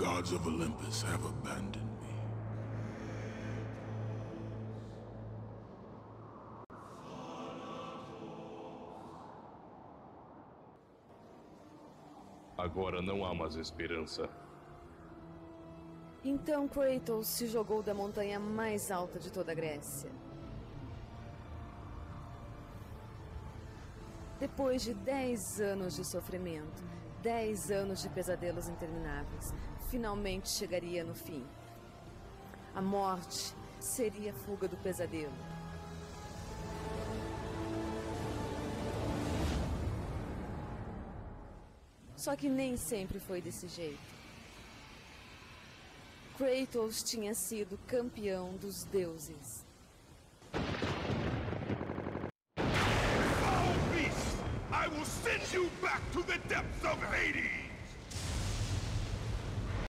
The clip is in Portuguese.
gods of Olympus have abandoned me. Agora não há mais esperança. Então Kratos se jogou da montanha mais alta de toda a Grécia. Depois de 10 anos de sofrimento, 10 anos de pesadelos intermináveis, finalmente chegaria no fim. A morte seria a fuga do pesadelo. Só que nem sempre foi desse jeito. Kratos tinha sido campeão dos deuses. You back to the depths of Hades!